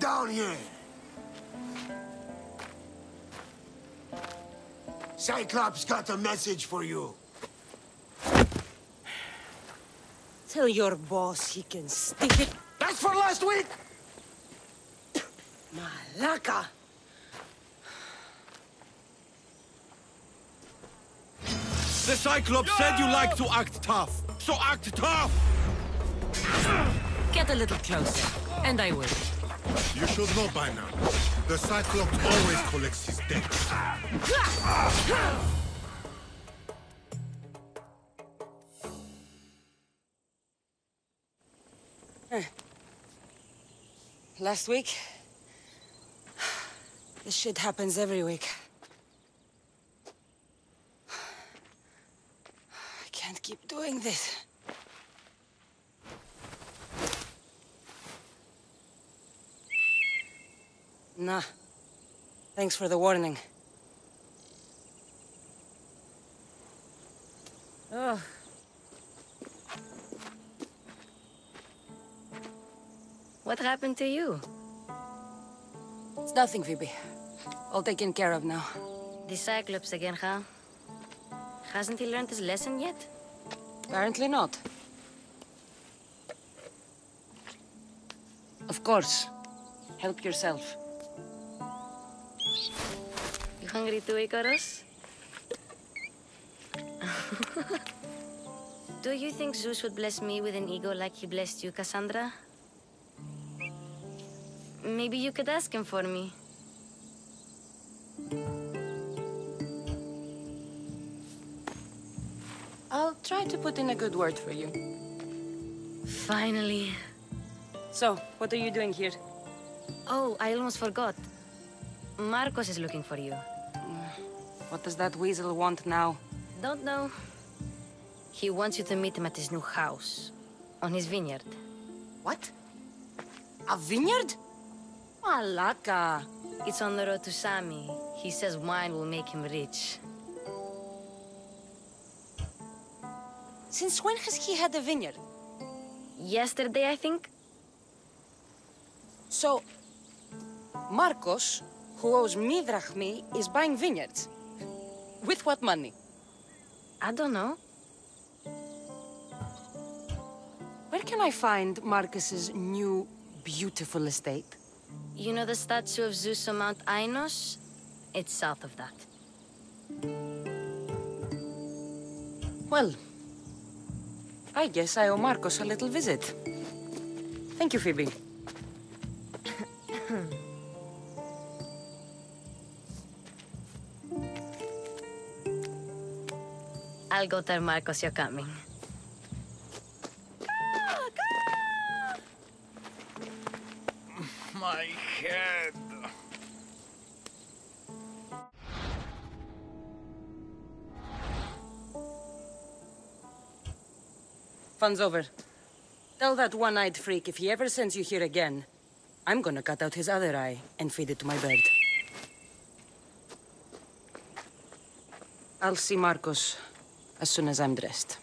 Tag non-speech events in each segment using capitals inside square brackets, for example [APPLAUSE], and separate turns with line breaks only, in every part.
down here! Cyclops got a message for you.
Tell your boss he can stick it
That's for last week!
Malaka
The Cyclops said you like to act tough, so act tough!
Get a little closer And I will
You should know by now. The Cyclops always collects his debts.
Last week? This shit happens every week. I can't keep doing this. Nah. Thanks for the warning. Oh.
What happened to you?
It's nothing, Phoebe. All taken care of now.
The Cyclops again, huh? Hasn't he learned his lesson yet?
Apparently not. Of course. Help yourself.
You hungry too, Ikaros? [LAUGHS] Do you think Zeus would bless me with an ego like he blessed you, Kassandra? Maybe you could ask him for me.
I'll try to put in a good word for you.
Finally.
So, what are you doing here?
Oh, I almost forgot. Markos is looking for you.
What does that weasel want now?
Don't know. He wants you to meet him at his new house. On his vineyard.
What? A vineyard? Malaka.
It's on the road to Sami. He says wine will make him rich.
Since when has he had a vineyard?
Yesterday, I think?
So, Markos, who owes me drachmi, is buying vineyards. With what money?
I don't know.
Where can I find Markos's new, beautiful estate?
You know the statue of Zeus on Mount Ainos? It's south of that.
Well, I guess I owe Markos a little visit. Thank you, Phoebe.
I'll go tell Markos you're coming. [LAUGHS]
My head.
Fun's over. Tell that one-eyed freak if he ever sends you here again, I'm gonna cut out his other eye and feed it to my bird. I'll see Markos as soon as I'm dressed.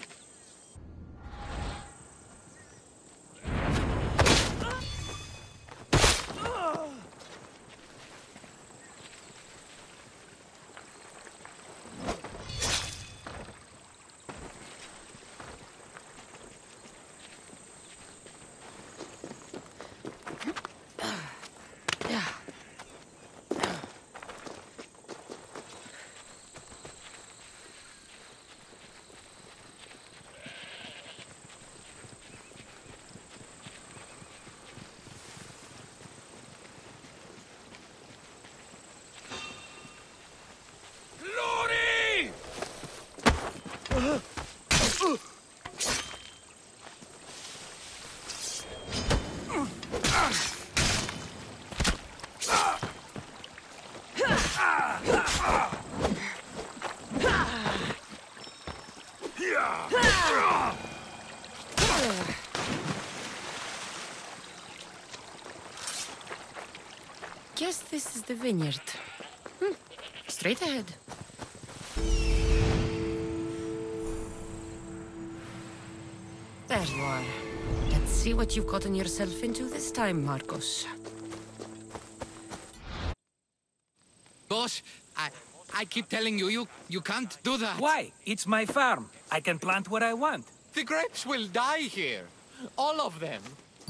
This is the vineyard. Hmm. Straight ahead. There you are. Let's see what you've gotten yourself into this time, Markos.
Boss, I, I keep telling you, you, you can't do that.
Why? It's my farm. I can plant what I want.
The grapes will die here. All of them.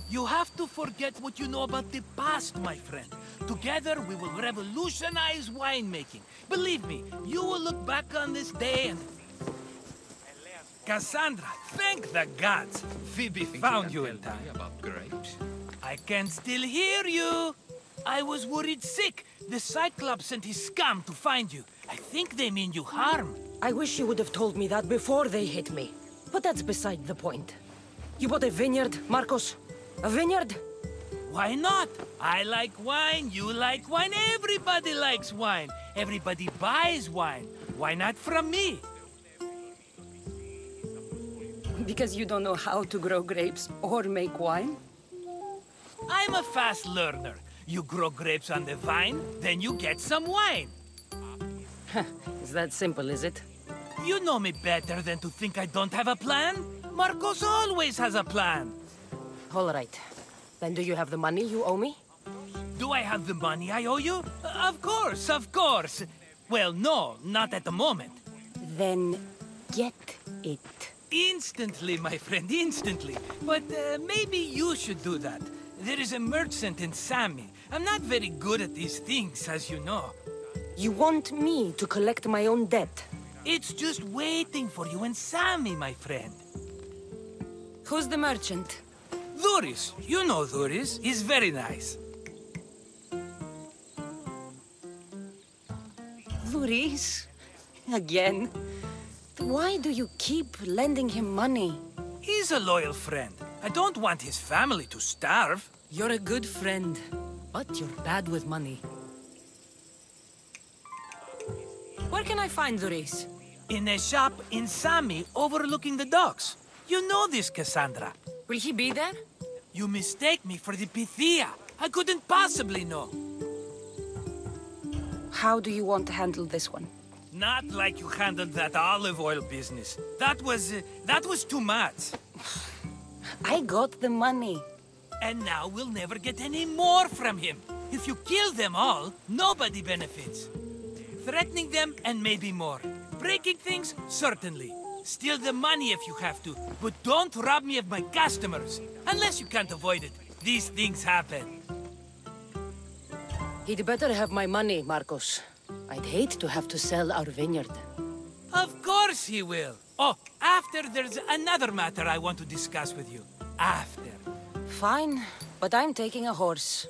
You have to forget what you know about the past, my friend. Together, we will revolutionize winemaking. Believe me, you will look back on this day and... Kassandra, thank the gods! Phoebe found you in time.
About grapes.
I can still hear you! I was worried sick. The Cyclops sent his scum to find you. I think they mean you harm.
I wish you would have told me that before they hit me. But that's beside the point. You bought a vineyard, Markos? A vineyard?
Why not? I like wine, you like wine, everybody likes wine. Everybody buys wine. Why not from me?
Because you don't know how to grow grapes or make wine?
I'm a fast learner. You grow grapes on the vine, then you get some wine. [LAUGHS]
Is that simple, is it?
You know me better than to think I don't have a plan. Markos always has a plan.
All right. Then do you have the money you owe me?
Do I have the money I owe you? Uh, Of course, of course. Well, no, not at the moment.
Then get it.
Instantly, my friend, instantly. But uh, maybe you should do that. There is a merchant in Sami. I'm not very good at these things, as you know.
You want me to collect my own debt?
It's just waiting for you in Sami, my friend.
Who's the merchant?
Duris, you know Duris, He's very nice.
Duris, Again? Why do you keep lending him money?
He's a loyal friend. I don't want his family to starve.
You're a good friend, but you're bad with money. Where can I find Duris?
In a shop in Sami overlooking the docks. You know this, Kassandra.
Will he be there?
You mistake me for the Pythia. I couldn't possibly know.
How do you want to handle this one?
Not like you handled that olive oil business. That was... Uh, that was too much. [SIGHS]
I got the money.
And now we'll never get any more from him. If you kill them all, nobody benefits. Threatening them, and maybe more. Breaking things, certainly. Steal the money if you have to, but don't rob me of my customers. Unless you can't avoid it. These things happen.
He'd better have my money, Markos. I'd hate to have to sell our vineyard.
Of course he will. Oh, after there's another matter I want to discuss with you. After.
Fine, but I'm taking a horse.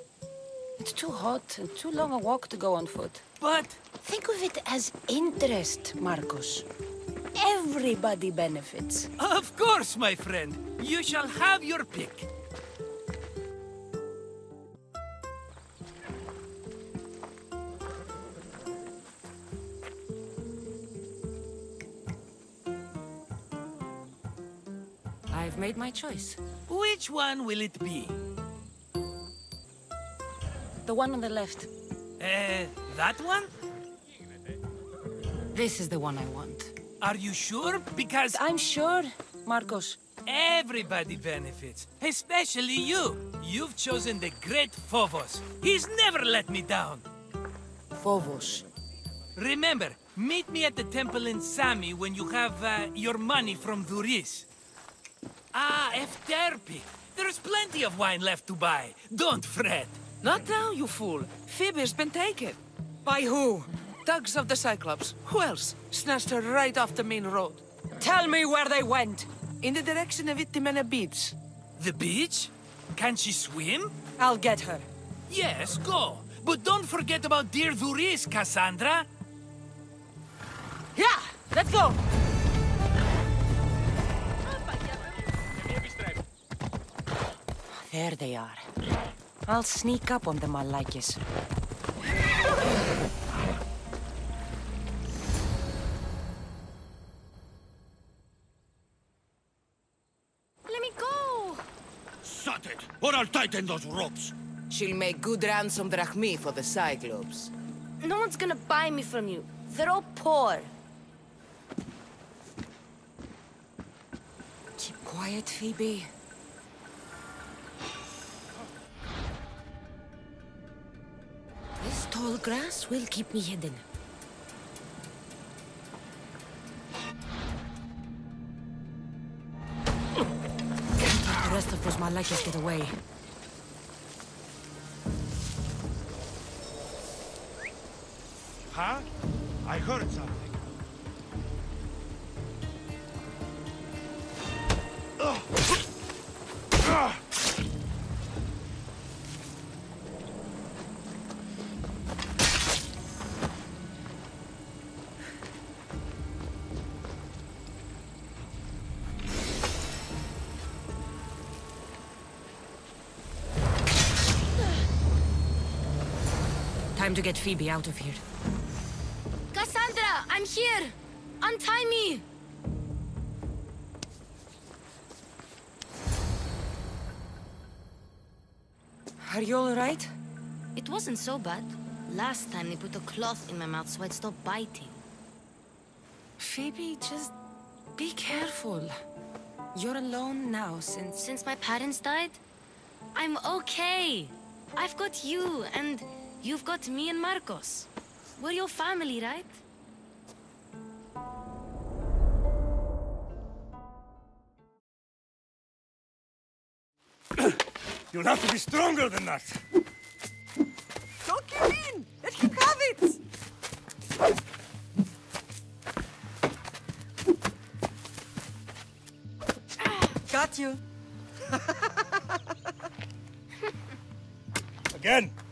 It's too hot and too long a walk to go on foot.
But
Think of it as interest, Markos. Everybody benefits.
Of course, my friend. You shall have your pick.
I've made my choice.
Which one will it be?
The one on the left.
Uh, that one?
This is the one I want.
Are you sure? Because
I'm sure, Markos.
everybody benefits. Especially you. You've chosen the great Phobos. He's never let me down.
Phobos.
Remember, meet me at the temple in Sami when you have uh, your money from Duris. Ah, Efterpi. There's plenty of wine left to buy. Don't fret.
Not now, you fool. Phoebe's been taken.
By who?
Thugs of the Cyclops. Who else? Snatched her right off the main road.
Tell me where they went.
In the direction of Itimena Beach.
The beach? Can she swim?
I'll get her.
Yes, go. But don't forget about dear Duris, Kassandra.
Yeah, let's go. There they are. I'll sneak up on them, Malakis.
Or I'll tighten those ropes.
She'll make good ransom drachmi for the Cyclops.
No one's gonna buy me from you. They're all poor.
Keep quiet, Phoebe. This tall grass will keep me hidden. Rest of those Malakas get away.
Huh? I heard something.
Time to get Phoebe out of here.
Kassandra, I'm here! Untie me!
Are you alright?
It wasn't so bad. Last time they put a cloth in my mouth so I'd stop biting.
Phoebe, just be careful. You're alone now since...
Since my parents died, I'm okay. I've got you, and you've got me and Marcos. We're your family, right? [CLEARS THROAT]
You'll have to be stronger than that.
Don't give in! Let him have it! Ah. Got you. [LAUGHS]
Again, up.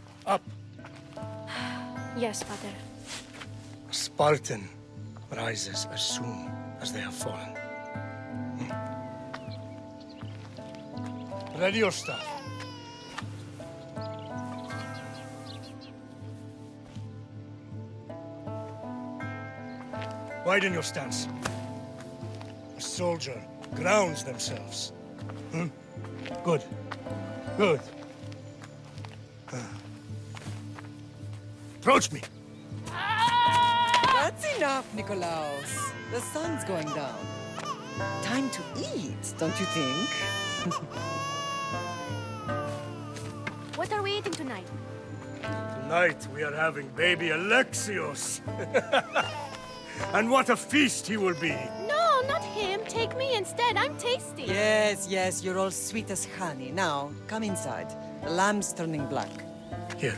Yes, Father.
A Spartan rises as soon as they have fallen. Hmm. Ready your stuff. Widen your stance. A soldier grounds themselves. Hmm? Good. Good. Approach me.
That's enough, Nikolaos. The sun's going down. Time to eat, don't you think? [LAUGHS]
What are we eating tonight?
Tonight we are having baby Alexios. [LAUGHS] and what a feast he will be.
No, not him. Take me instead. I'm tasty.
Yes, yes, you're all sweet as honey. Now, come inside. The lamb's turning black.
Here.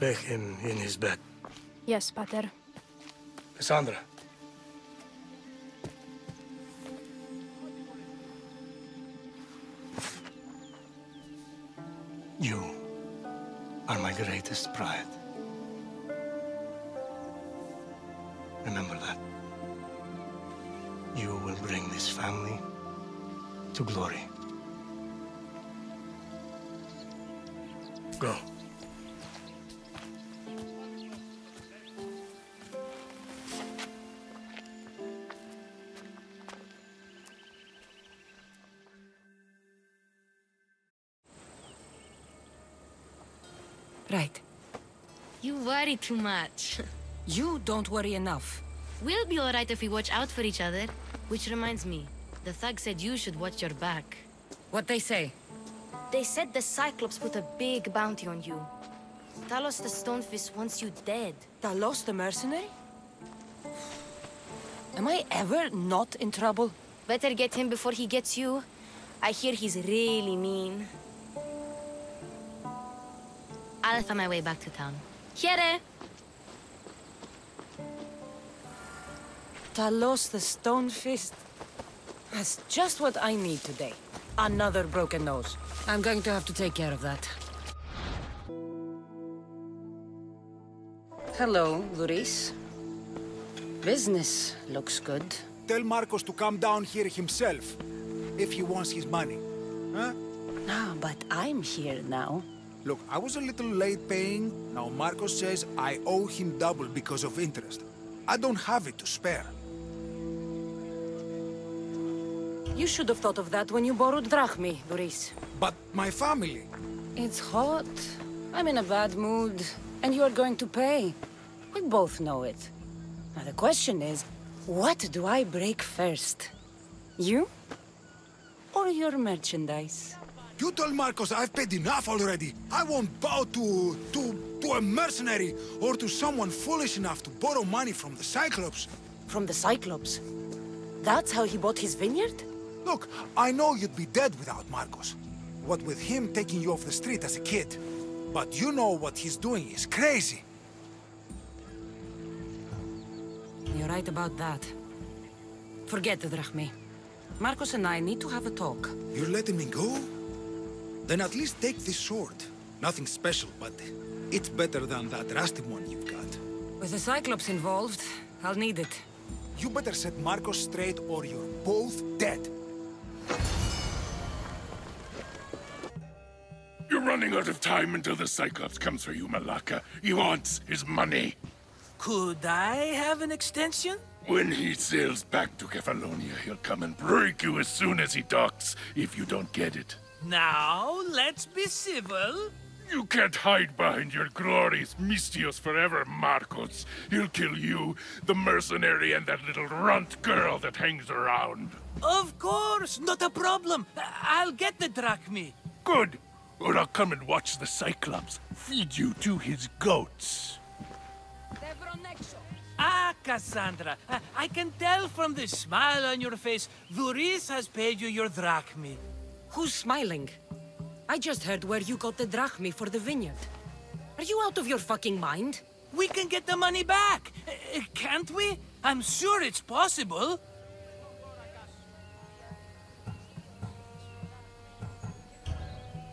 Lay him in his bed.
Yes, Pater.
Kassandra. You are my greatest pride. Remember that. You will bring this family to glory. Go.
Worry too much. [LAUGHS]
You don't worry enough.
We'll be alright if we watch out for each other. Which reminds me, the thug said you should watch your back.
What they say?
They said the Cyclops put a big bounty on you. Talos the Stonefist wants you dead.
Talos the mercenary? Am I ever not in trouble?
Better get him before he gets you. I hear he's really mean. I'll find my way back to town. Here!
Talos the Stone Fist. That's just what I need today. Another broken nose. I'm going to have to take care of that. Hello, Luis. Business looks good.
Tell Markos to come down here himself, if he wants his money. Huh?
Ah, but I'm here now.
Look, I was a little late paying. Now Markos says I owe him double because of interest. I don't have it to spare.
You should have thought of that when you borrowed drachmi, Luis.
But my family...
It's hot. I'm in a bad mood. And you're going to pay. We both know it. Now the question is, what do I break first? You? Or your merchandise?
You told Markos I've paid enough already. I won't bow to... to... to a mercenary or to someone foolish enough to borrow money from the Cyclops.
From the Cyclops? That's how he bought his vineyard?
Look, I know you'd be dead without Markos. What with him taking you off the street as a kid. But you know what he's doing is crazy.
You're right about that. Forget the Drachmi. Markos and I need to have a talk.
You're letting me go? Then at least take this sword. Nothing special, but it's better than that rusty one you've got.
With the Cyclops involved, I'll need it.
You better set Markos straight or you're both dead.
You're running out of time until the Cyclops comes for you, Malaka. He wants his money.
Could I have an extension?
When he sails back to Kefalonia, he'll come and break you as soon as he docks, if you don't get it.
Now, let's be civil.
You can't hide behind your glories, Misthios forever, Markos. He'll kill you, the mercenary, and that little runt girl that hangs around.
Of course, not a problem. I'll get the drachmi.
Good. Or I'll come and watch the Cyclops feed you to his goats.
Ah, Kassandra, I, can tell from the smile on your face, Duris has paid you your drachmi.
Who's smiling? I just heard where you got the drachmi for the vineyard. Are you out of your fucking mind?
We can get the money back, uh, can't we? I'm sure it's possible.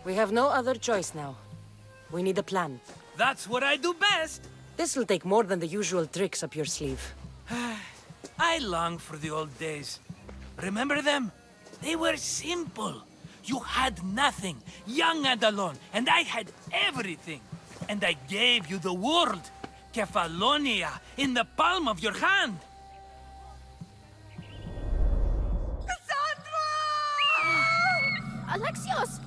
We have no other choice now. We need a plan.
That's what I do best.
This will take more than the usual tricks up your sleeve. [SIGHS]
I long for the old days. Remember them? They were simple. You had nothing, young and alone, and I had everything. And I gave you the world, Kefalonia, in the palm of your hand. Kassandra! [GASPS]
Alexios!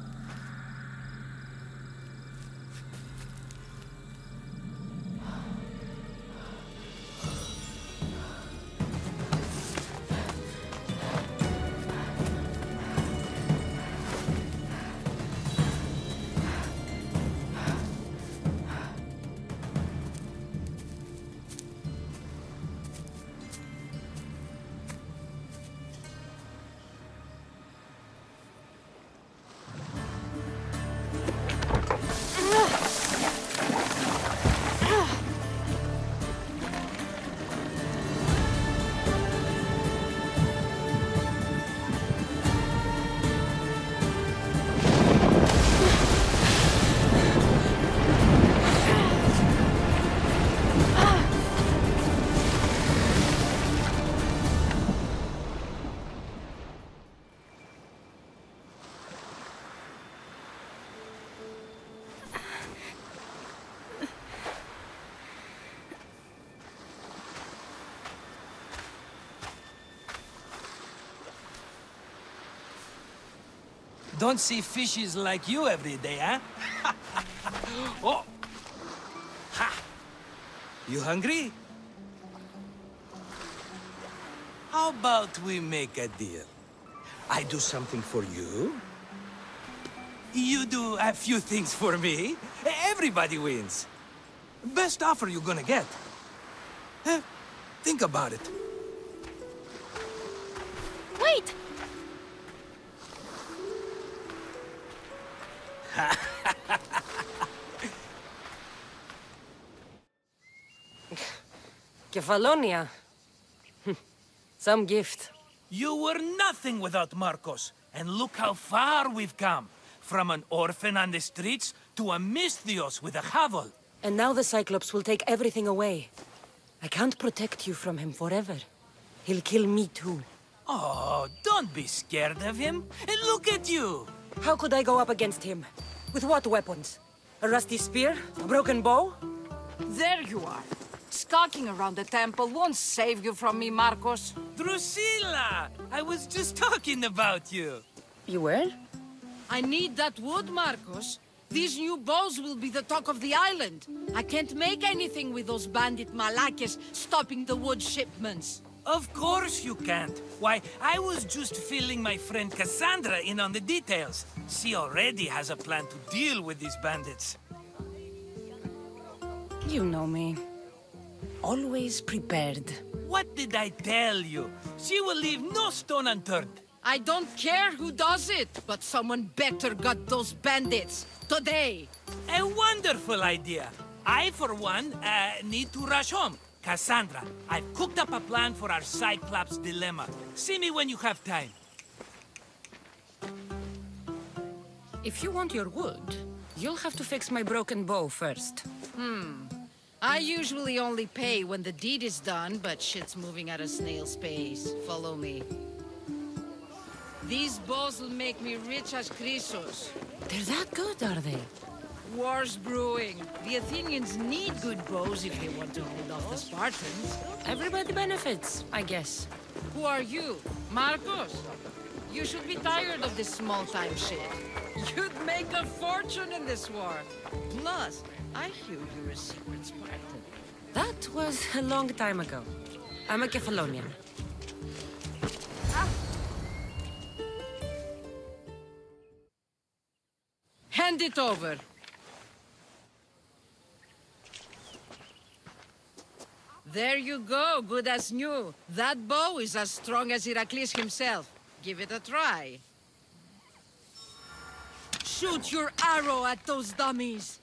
Don't see fishes like you every day, huh? [LAUGHS] oh! Ha! You hungry? How about we make a deal? I do something for you. You do a few things for me. Everybody wins. Best offer you're gonna get. Eh, Think about it.
Kefalonia. [LAUGHS] Some gift.
You were nothing without Markos, and look how far we've come. From an orphan on the streets to a Misthios with a Havel.
And now the Cyclops will take everything away. I can't protect you from him forever. He'll kill me too.
Oh, don't be scared of him. And look at you.
How could I go up against him? With what weapons? A rusty spear? A broken bow?
There you are. Skulking around the temple won't save you from me, Markos.
Drusilla! I was just talking about you.
You were?
I need that wood, Markos. These new bows will be the talk of the island. I can't make anything with those bandit malakes stopping the wood shipments.
Of course you can't. Why, I was just filling my friend Kassandra in on the details. She already has a plan to deal with these bandits.
You know me. Always prepared.
What did I tell you? She will leave no stone unturned.
I don't care who does it, but someone better got those bandits. Today.
A wonderful idea. I, for one, uh, need to rush home. Kassandra, I've cooked up a plan for our Cyclops dilemma. See me when you have time.
If you want your wood, you'll have to fix my broken bow first.
Hmm. I usually only pay when the deed is done, but shit's moving at a snail's pace. Follow me. These bows will make me rich as Chrysos.
They're that good, are they?
War's brewing. The Athenians need good bows if they want to hold off the Spartans.
Everybody benefits, I guess.
Who are you? Markos? You should be tired of this small-time shit. You'd make a fortune in this war. Plus, I hear you're a secret Spartan.
That was a long time ago. I'm a Kephalonian.
Hand it over. There you go, good as new. That bow is as strong as Heracles himself. Give it a try. Shoot your arrow at those dummies.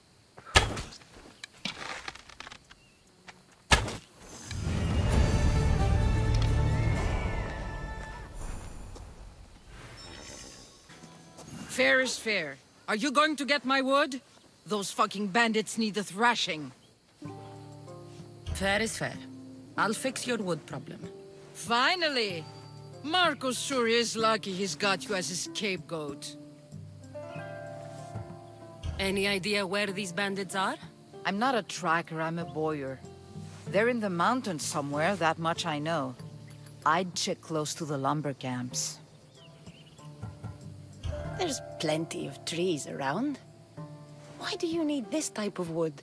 Fair is fair. Are you going to get my wood? Those fucking bandits need a thrashing.
Fair is fair. I'll fix your wood problem.
Finally! Markos sure is lucky he's got you as his scapegoat.
Any idea where these bandits are?
I'm not a tracker, I'm a bowyer. They're in the mountains somewhere, that much I know. I'd check close to the lumber camps.
There's plenty of trees around. Why do you need this type of wood?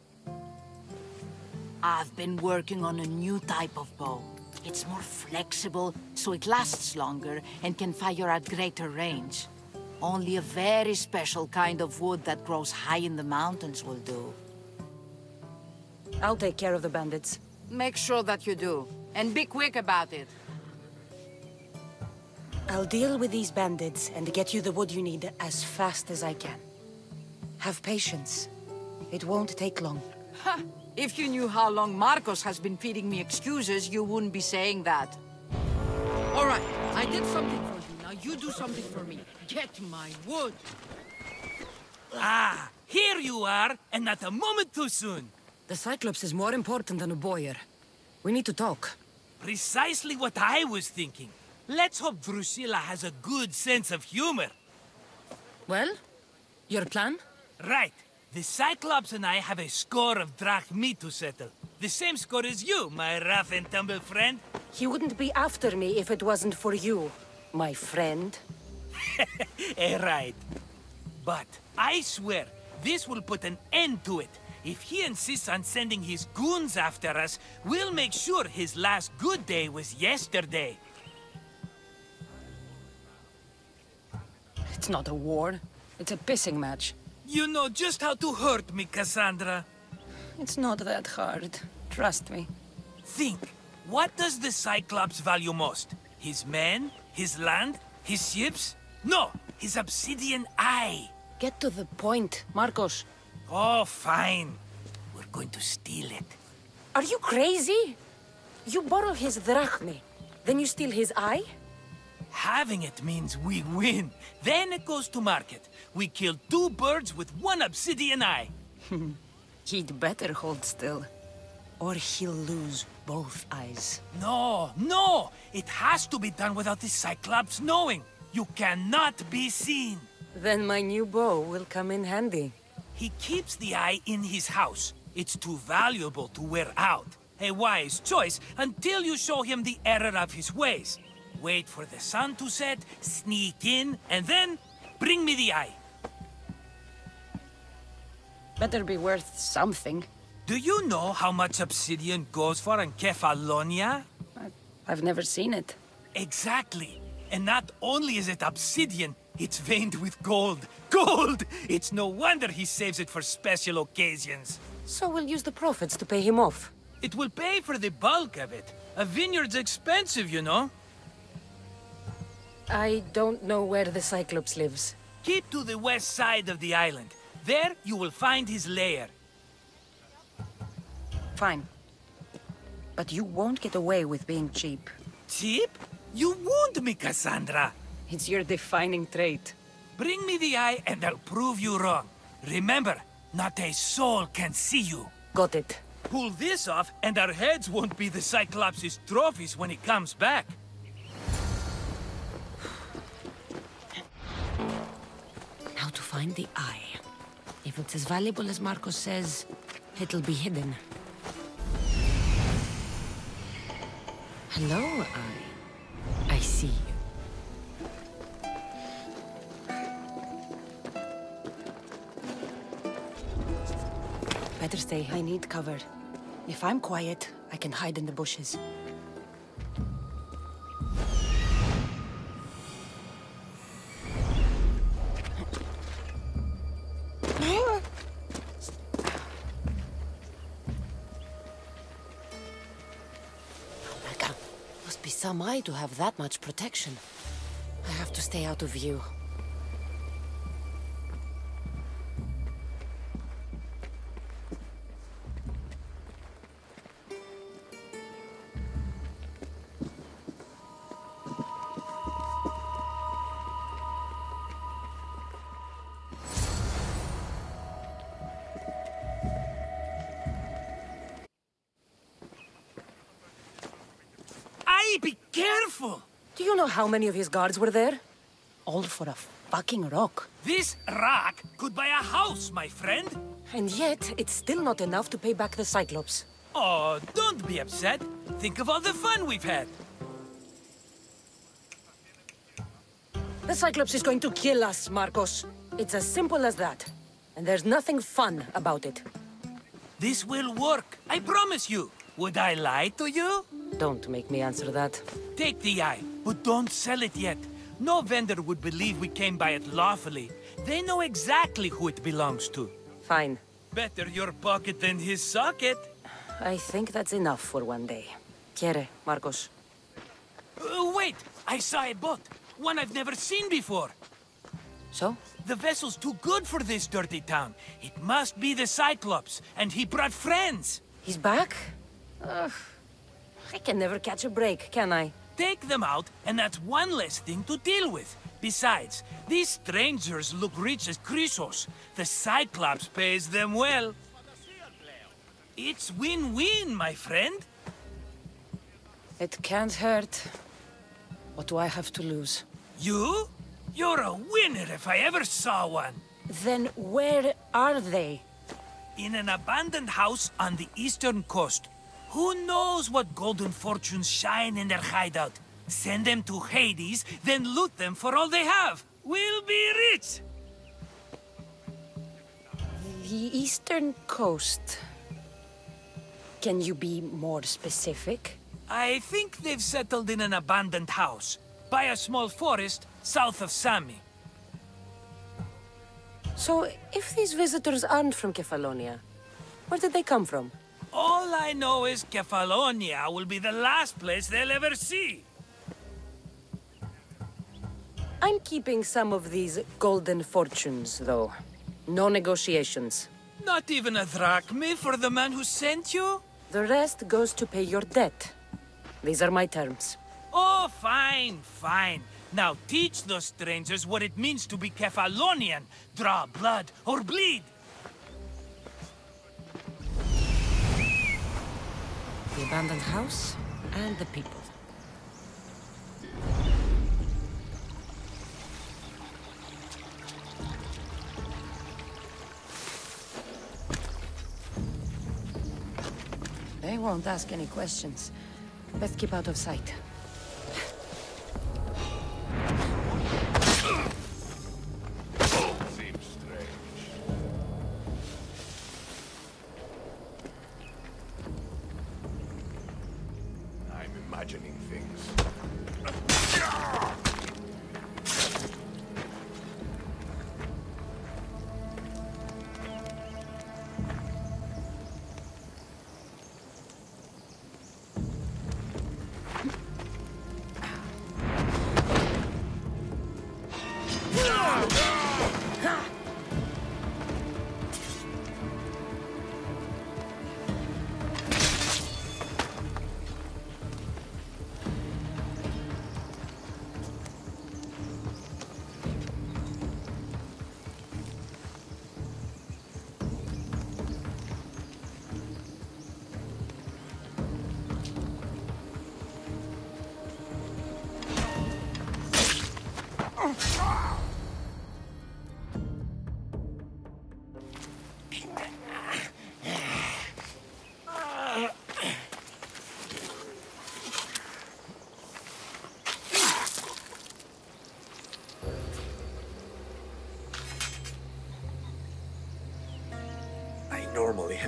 I've been working on a new type of bow. It's more flexible, so it lasts longer and can fire at greater range. Only a very special kind of wood that grows high in the mountains will do.
I'll take care of the bandits.
Make sure that you do. And be quick about it.
I'll deal with these bandits and get you the wood you need as fast as I can. Have patience. It won't take long.
Ha! If you knew how long Markos has been feeding me excuses, you wouldn't be saying that. All right, I did something for you. Now you do something for me. Get my wood.
Ah, here you are, and not a moment too soon.
The Cyclops is more important than a bowyer. We need to talk.
Precisely what I was thinking. Let's hope Drusilla has a good sense of humor.
Well, your plan?
Right. The Cyclops and I have a score of drachmi to settle. The same score as you, my rough and tumble friend.
He wouldn't be after me if it wasn't for you, my friend. [LAUGHS]
eh, right. But I swear, this will put an end to it. If he insists on sending his goons after us, we'll make sure his last good day was yesterday.
It's not a war. It's a pissing match.
You know just how to hurt me, Kassandra.
It's not that hard. Trust me.
Think. What does the Cyclops value most? His men? His land? His ships? No! His obsidian eye!
Get to the point, Markos.
Oh, fine. We're going to steal it.
Are you crazy? You borrow his drachmi, then you steal his eye?
Having it means we win. Then it goes to market. We kill two birds with one obsidian eye. [LAUGHS]
He'd better hold still. Or he'll lose both eyes.
No, no! It has to be done without the Cyclops knowing. You cannot be seen.
Then my new bow will come in handy.
He keeps the eye in his house. It's too valuable to wear out. A wise choice until you show him the error of his ways. Wait for the sun to set, sneak in, and then bring me the eye.
Better be worth something.
Do you know how much obsidian goes for in Kefalonia?
I've never seen it.
Exactly. And not only is it obsidian, it's veined with gold. Gold! It's no wonder he saves it for special occasions.
So we'll use the profits to pay him off.
It will pay for the bulk of it. A vineyard's expensive, you know.
I don't know where the Cyclops lives.
Keep to the west side of the island. There, you will find his lair.
Fine. But you won't get away with being cheap.
Cheap? You wound me, Kassandra.
It's your defining trait.
Bring me the eye and I'll prove you wrong. Remember, not a soul can see you.
Got it.
Pull this off and our heads won't be the Cyclops' trophies when he comes back.
To find the eye. If it's as valuable as Markos says, it'll be hidden. Hello, eye. I see you. Better stay. I need cover. If I'm quiet, I can hide in the bushes. Some eye to have that much protection. I have to stay out of view. How many of his guards were there? All for a fucking rock.
This rock could buy a house, my friend.
And yet, it's still not enough to pay back the Cyclops.
Oh, don't be upset. Think of all the fun we've had.
The Cyclops is going to kill us, Markos. It's as simple as that. And there's nothing fun about it.
This will work, I promise you. Would I lie to you?
Don't make me answer that.
Take the eye, but don't sell it yet. No vendor would believe we came by it lawfully. They know exactly who it belongs to.
Fine.
Better your pocket than his socket.
I think that's enough for one day. Chaire, Markos.
Uh, wait! I saw a boat. One I've never seen before.
So?
The vessel's too good for this dirty town. It must be the Cyclops, and he brought friends.
He's back? Ugh. I can never catch a break, can I?
Take them out, and that's one less thing to deal with. Besides, these strangers look rich as Chrysos. The Cyclops pays them well. It's win-win, my friend.
It can't hurt. What do I have to lose?
You? You're a winner if I ever saw one.
Then where are they?
In an abandoned house on the eastern coast. Who knows what golden fortunes shine in their hideout? Send them to Hades, then loot them for all they have. We'll be rich!
The eastern coast. Can you be more specific?
I think they've settled in an abandoned house, by a small forest south of Sami.
So, if these visitors aren't from Kefalonia, where did they come from?
All I know is Kefalonia will be the last place they'll ever see.
I'm keeping some of these golden fortunes, though. No negotiations.
Not even a drachme for the man who sent you?
The rest goes to pay your debt. These are my terms.
Oh, fine, fine. Now teach those strangers what it means to be Kefalonian. Draw blood or bleed.
The abandoned house and the people. They won't ask any questions. Best keep out of sight.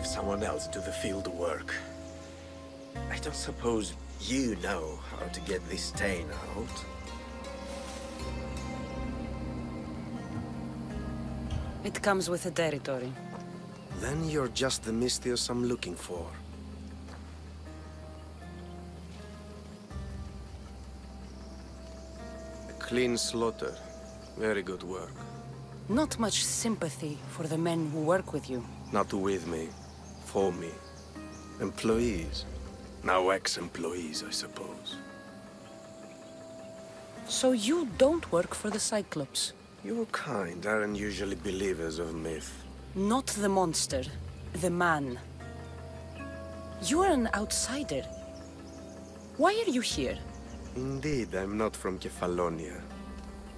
Have someone else do the field work. I don't suppose you know how to get this stain out.
It comes with the territory.
Then you're just the Misthios I'm looking for. A clean slaughter. Very good work.
Not much sympathy for the men who work with you.
Not with me. For me. Employees. Now ex-employees, I suppose.
So you don't work for the Cyclops?
Your kind aren't usually believers of myth.
Not the monster, the man. You are an outsider. Why are you here?
Indeed, I'm not from Kefalonia.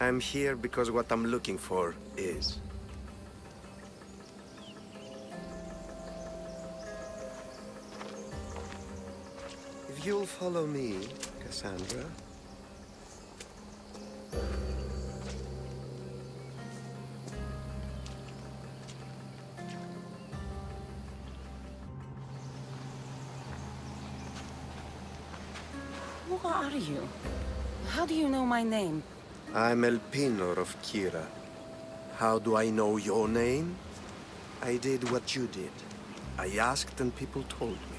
I'm here because what I'm looking for is. You'll follow me, Kassandra.
Who are you? How do you know my name?
I'm Elpenor of Kirrha. How do I know your name? I did what you did. I asked and people told me.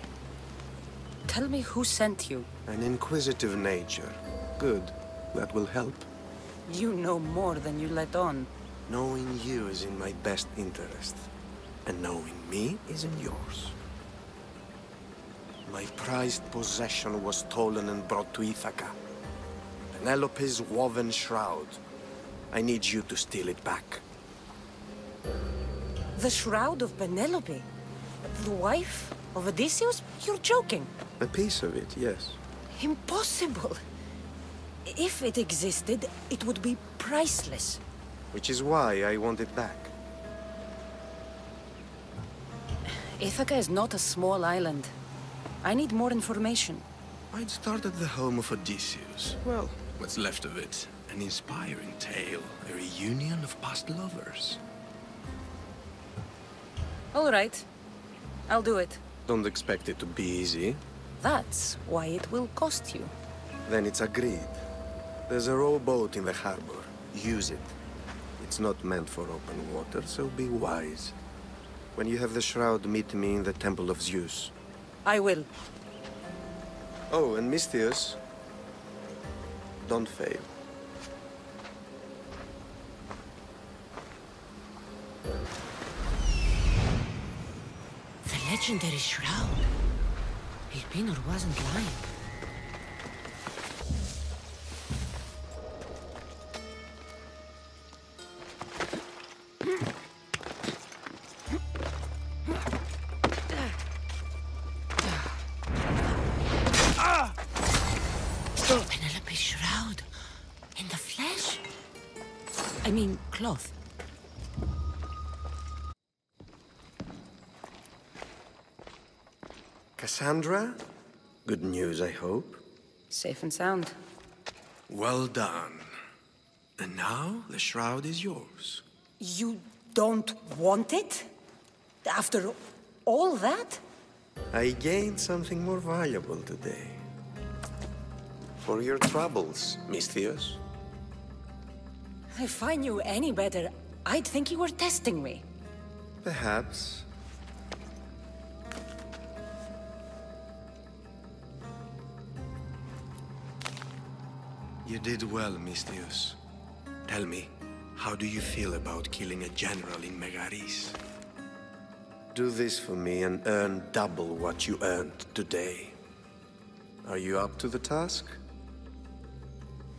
Tell me who sent you.
An inquisitive nature. Good. That will help.
You know more than you let on.
Knowing you is in my best interest. And knowing me is in yours. My prized possession was stolen and brought to Ithaca. Penelope's woven shroud. I need you to steal it back.
The Shroud of Penelope? The wife of Odysseus? You're joking.
A piece of it, yes.
Impossible. If it existed, it would be priceless.
Which is why I want it back.
Ithaca is not a small island. I need more information.
I'd start at the home of Odysseus. Well, what's left of it. An inspiring tale. A reunion of past lovers.
All right. I'll do it.
Don't expect it to be easy.
That's why it will cost you.
Then it's agreed. There's a rowboat in the harbor. Use it. It's not meant for open water, so be wise. When you have the shroud, meet me in the Temple of Zeus.
I will.
Oh, and Misthios, don't fail.
Legendary shroud. Elpenor wasn't lying. Penelope's shroud. In the flesh? I mean, cloth.
Kassandra? Good news, I hope.
Safe and sound.
Well done. And now the shroud is yours.
You don't want it? After all that?
I gained something more valuable today. For your troubles, Misthios.
If I knew any better, I'd think you were testing me.
Perhaps. You did well, Misthios. Tell me, how do you feel about killing a general in Megaris? Do this for me and earn double what you earned today. Are you up to the task?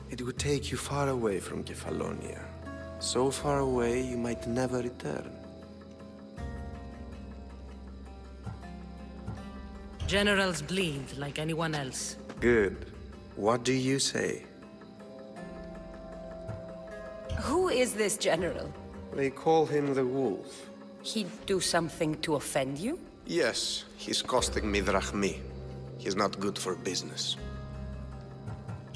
It would take you far away from Kefalonia. So far away you might never return.
Generals bleed like anyone else.
Good. What do you say?
Who is this general?
They call him the Wolf.
He'd do something to offend you?
Yes, he's costing me drachmi. He's not good for business.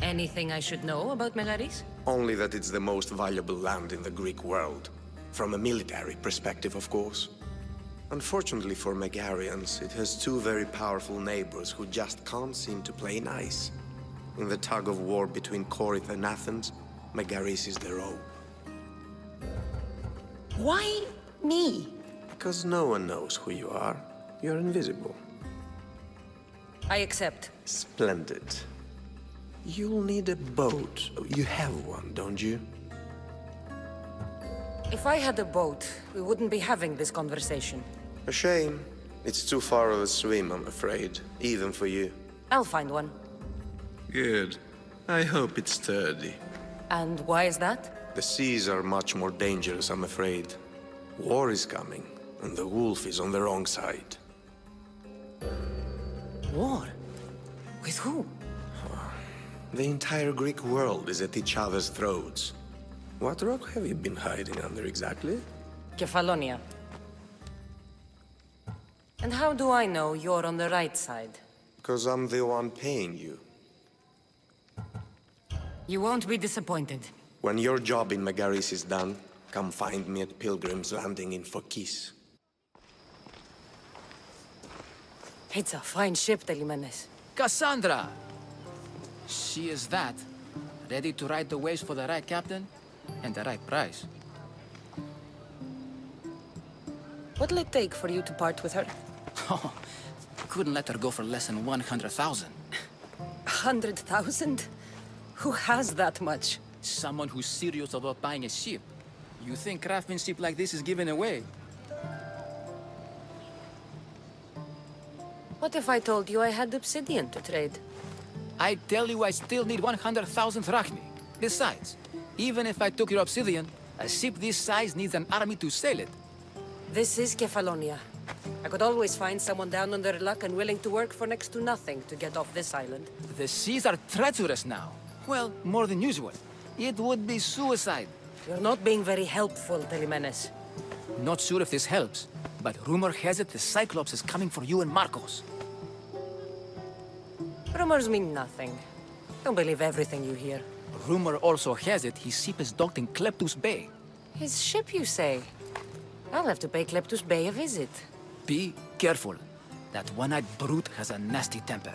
Anything I should know about Megaris?
Only that it's the most valuable land in the Greek world. From a military perspective, of course. Unfortunately for Megarians, it has two very powerful neighbors who just can't seem to play nice. In the tug of war between Corinth and Athens, Megaris is the rogue.
Why me?
Because no one knows who you are. You're invisible.
I accept.
Splendid. You'll need a boat. You have one, don't you?
If I had a boat, we wouldn't be having this conversation.
A shame. It's too far of a swim, I'm afraid. Even for you.
I'll find one.
Good. I hope it's sturdy.
And why is that?
The seas are much more dangerous, I'm afraid. War is coming, and the wolf is on the wrong side.
War? With who? [SIGHS]
The entire Greek world is at each other's throats. What rock have you been hiding under exactly?
Kefalonia. And how do I know you're on the right side?
Because I'm the one paying you.
You won't be disappointed.
When your job in Megaris is done, come find me at Pilgrim's Landing in Phokis.
It's a fine ship, Telimenes.
Kassandra! She is that. Ready to ride the waves for the right captain and the right price.
What'll it take for you to part with her?
Oh, [LAUGHS] couldn't let her go for less than 100,000.
A hundred thousand? Who has that much?
Someone who's serious about buying a ship. You think craftsmanship like this is given away?
What if I told you I had obsidian to trade?
I tell you I still need 100,000 drachmi. Besides, even if I took your obsidian, a ship this size needs an army to sail it.
This is Kefalonia. I could always find someone down on their luck and willing to work for next to nothing to get off this island.
The seas are treacherous now. Well, more than usual. It would be suicide.
You're not being very helpful, Telimenes.
Not sure if this helps, but rumor has it the Cyclops is coming for you and Markos.
Rumors mean nothing. Don't believe everything you hear.
Rumor also has it his ship is docked in Kleptus Bay.
His ship, you say? I'll have to pay Kleptus Bay a visit.
Be careful. That one-eyed brute has a nasty temper.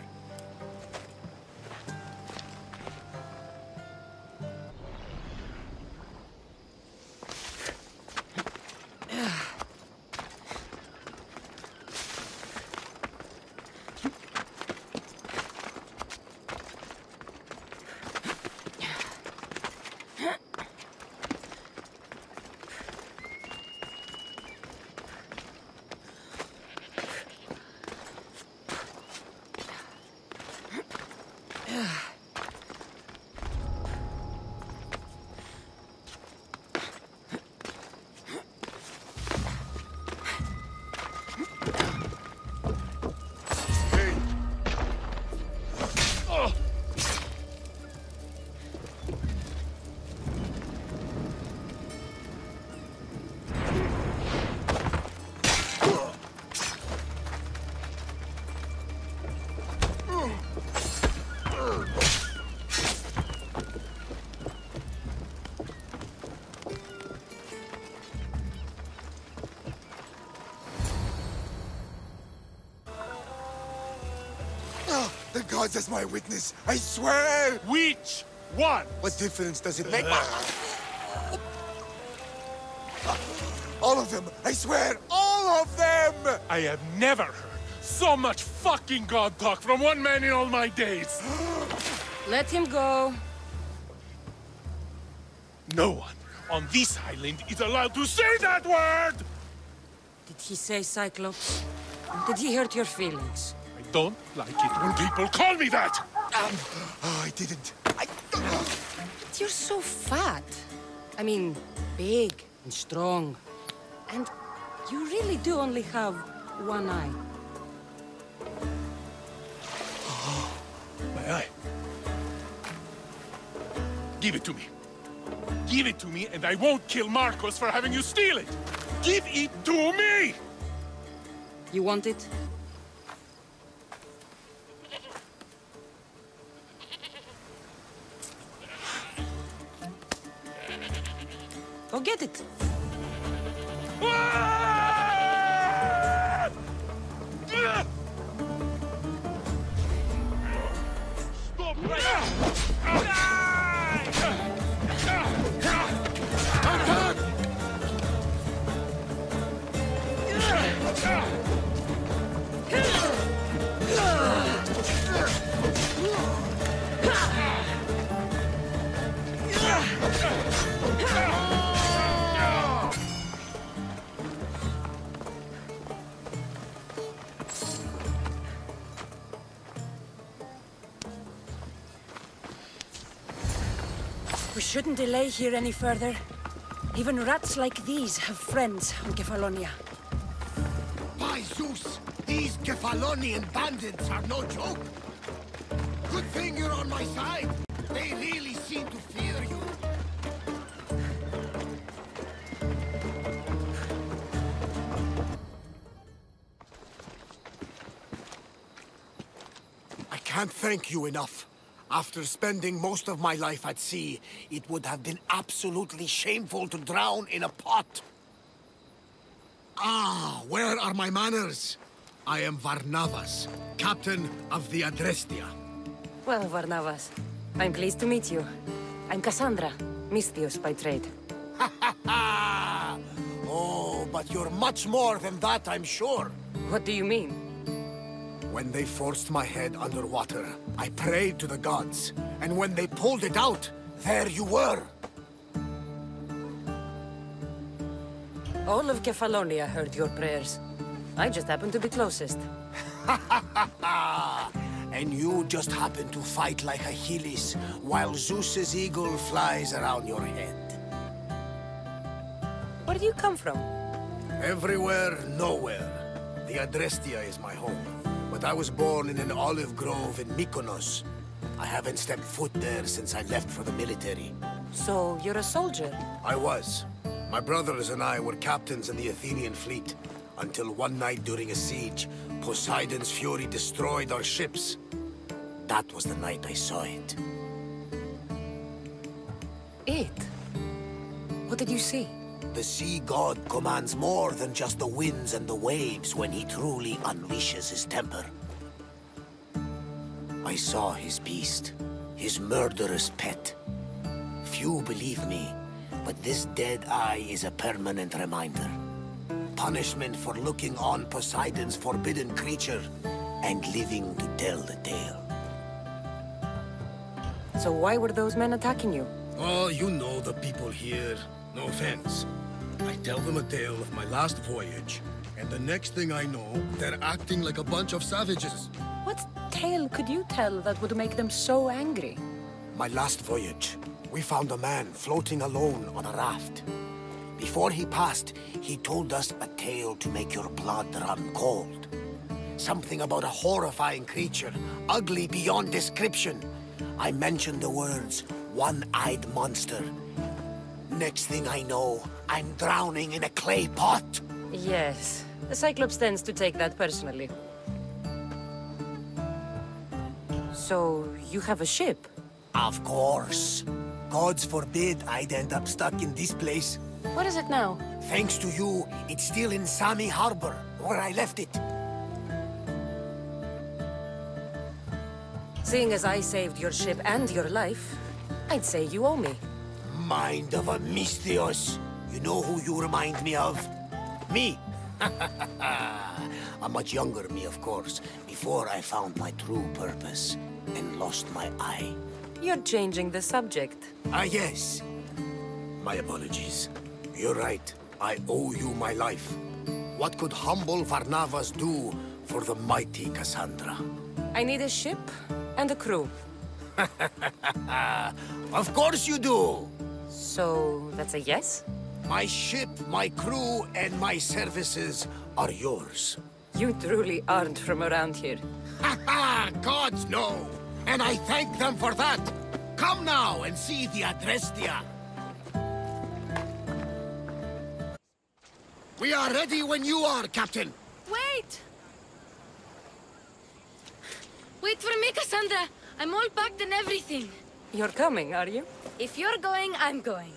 The gods as my witness. I swear.
Which one?
What difference does it make? all of them. I swear, all of them.
I have never heard so much fucking god talk from one man in all my days. [GASPS]
Let him go.
No one on this island is allowed to say that word!
Did he say Cyclops? Did he hurt your feelings?
I don't like it when people call me that!
Um, oh, I didn't. I...
But you're so fat. I mean, big and strong. And you really do only have one eye.
My eye. Give it to me. Give it to me, and I won't kill Markos for having you steal it! Give it to me!
You want it? We shouldn't delay here any further. Even rats like these have friends on Kefalonia.
Kefalonian bandits are no joke. Good thing you're on my side. They really seem to fear you.
I can't thank you enough. After spending most of my life at sea, it would have been absolutely shameful to drown in a pot. Ah, where are my manners? I am Varnavas, captain of the Adrestia.
Well, Varnavas, I'm pleased to meet you. I'm Kassandra, Misthios by trade. Ha ha ha!
Oh, but you're much more than that, I'm sure.
What do you mean?
When they forced my head underwater, I prayed to the gods. And when they pulled it out, there you were.
All of Kefalonia heard your prayers. I just happen to be closest. [LAUGHS]
and you just happen to fight like Achilles, while Zeus's eagle flies around your head.
Where do you come from?
Everywhere, nowhere. The Adrestia is my home. But I was born in an olive grove in Mykonos. I haven't stepped foot there since I left for the military.
So, you're a soldier?
I was. My brothers and I were captains in the Athenian fleet, until one night during a siege, Poseidon's fury destroyed our ships. That was the night I saw it.
It? What did you see?
The sea god commands more than just the winds and the waves when he truly unleashes his temper. I saw his beast, his murderous pet. Few believe me, but this dead eye is a permanent reminder. Punishment for looking on Poseidon's forbidden creature and living to tell the tale.
So why were those men attacking you?
Oh, you know the people here. No offense. I tell them a tale of my last voyage, and the next thing I know, they're acting like a bunch of savages.
What tale could you tell that would make them so angry?
My last voyage, we found a man floating alone on a raft. Before he passed, he told us a tale to make your blood run cold. Something about a horrifying creature, ugly beyond description. I mentioned the words, one-eyed monster. Next thing I know, I'm drowning in a clay pot.
Yes. The Cyclops tends to take that personally. So, you have a ship?
Of course. Gods forbid I'd end up stuck in this place.
What is it now?
Thanks to you, it's still in Sami Harbor, where I left it.
Seeing as I saved your ship and your life, I'd say you owe me.
Mind of a Misthios. You know who you remind me of? Me. [LAUGHS] a much younger me, of course, before I found my true purpose and lost my eye.
You're changing the subject.
Ah, yes. My apologies. You're right. I owe you my life. What could humble Varnavas do for the mighty Kassandra?
I need a ship and a crew. [LAUGHS]
of course you do!
So, that's a yes?
My ship, my crew, and my services are yours.
You truly aren't from around here.
Ha ha! Gods know! And I thank them for that! Come now and see the Adrestia! We are ready when you are, Captain!
Wait! Wait for me, Kassandra! I'm all packed and everything.
You're coming, are you?
If you're going, I'm going.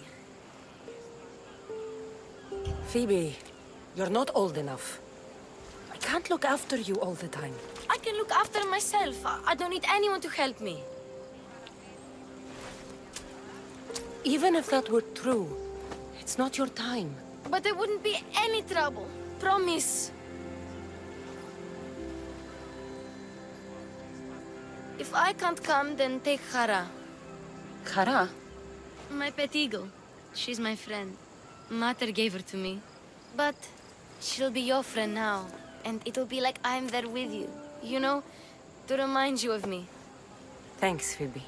Phoebe, you're not old enough. I can't look after you all the time.
I can look after myself. I don't need anyone to help me.
Even if that were true, it's not your time.
But there wouldn't be any trouble. Promise. If I can't come, then take Hara.
Hara?
My pet eagle. She's my friend. Mater gave her to me. But she'll be your friend now. And it'll be like I'm there with you. You know, to remind you of me.
Thanks, Phoebe.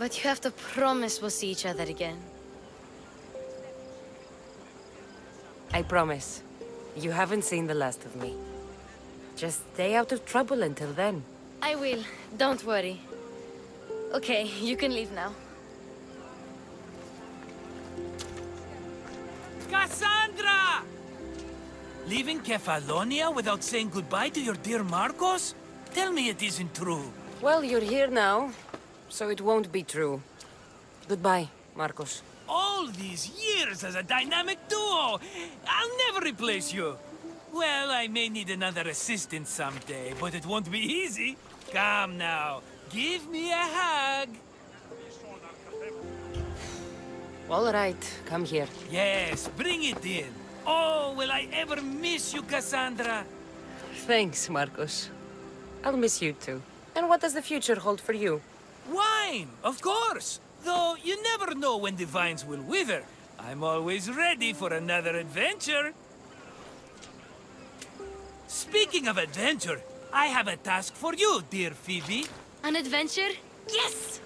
But you have to promise we'll see each other again.
I promise. You haven't seen the last of me. Just stay out of trouble until then.
I will. Don't worry. Okay, you can leave now.
Kassandra! Leaving Kefalonia without saying goodbye to your dear Markos? Tell me it isn't true.
Well, you're here now, so it won't be true. Goodbye, Markos.
All these years as a dynamic duo! I'll never replace you! Well, I may need another assistant someday, but it won't be easy. Come now, give me a hug.
All right, come here.
Yes, bring it in. Oh, will I ever miss you, Kassandra?
Thanks, Markos. I'll miss you too. And what does the future hold for you?
Wine, of course. Though you never know when the vines will wither. I'm always ready for another adventure. Speaking of adventure, I have a task for you, dear Phoebe.
An adventure? Yes!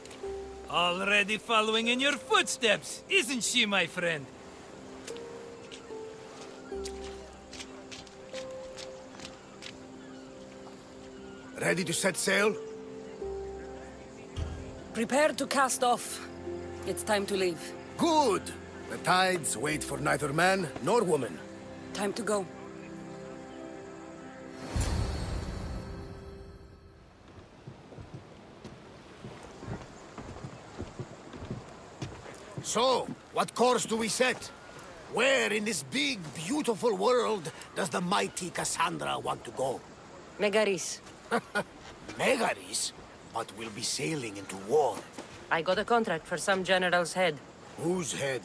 Already following in your footsteps, isn't she, my friend?
Ready to set sail?
Prepare to cast off. It's time to leave.
Good! The tides wait for neither man nor woman.
Time to go.
So, what course do we set? Where in this big, beautiful world does the mighty Kassandra want to go?
Megaris. [LAUGHS]
Megaris? But we'll be sailing into war.
I got a contract for some general's head.
Whose head?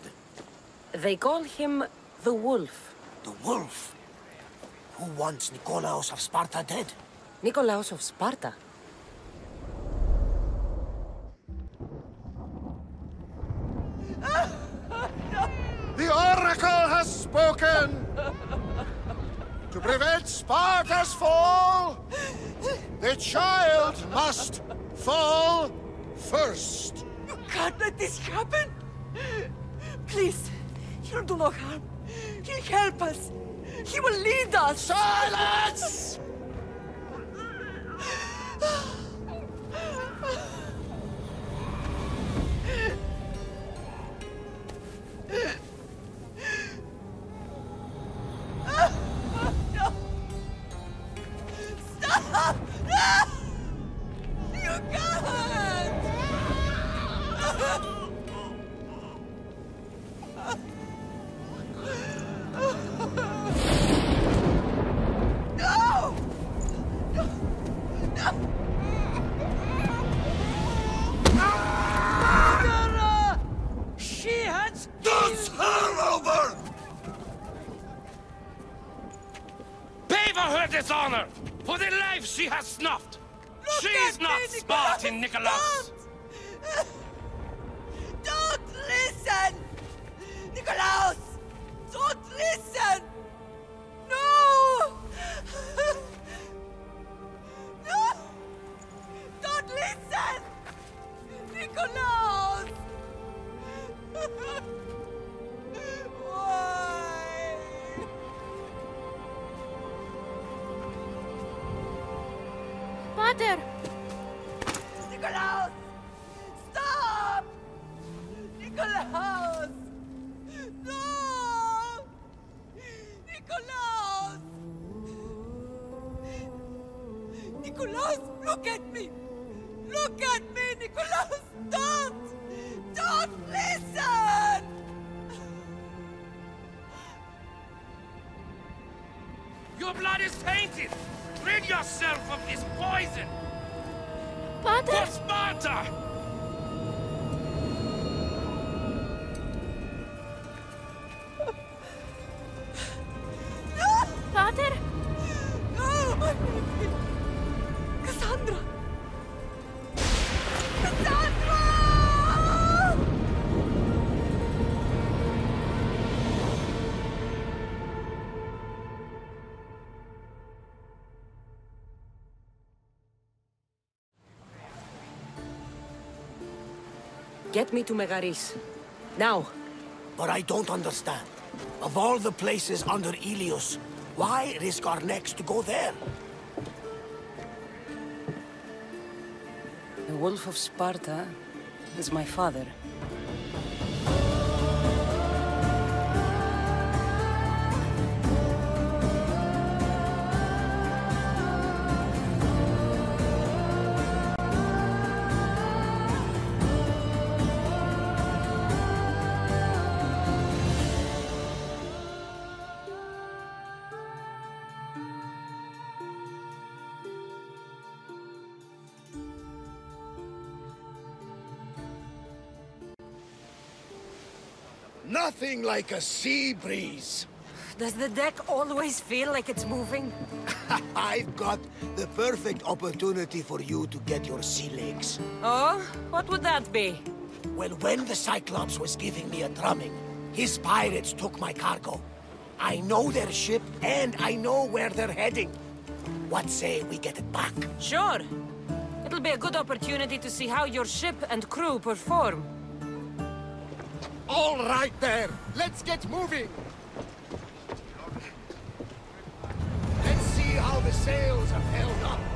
They call him the Wolf.
The Wolf? Who wants Nikolaos of Sparta dead?
Nikolaos of Sparta?
The Oracle has spoken! to prevent Sparta's fall, the child must fall first.
You can't let this happen! Please, he'll do no harm. He'll help us. He will lead us.
Silence!
Ah! Has!
She's not Spartan,
Nikolaos!
Get me to Megaris. Now.
But I don't understand. Of all the places under Ilios, why risk our necks to go there?
The Wolf of Sparta is my father.
Like a sea breeze.
Does the deck always feel like it's moving? [LAUGHS]
I've got the perfect opportunity for you to get your sea legs.
Oh? What would that be?
Well, when the Cyclops was giving me a drumming, his pirates took my cargo. I know their ship, and I know where they're heading. What say we get it back?
Sure. It'll be a good opportunity to see how your ship and crew perform.
All right there. Let's get moving. Let's see how the sails have held up.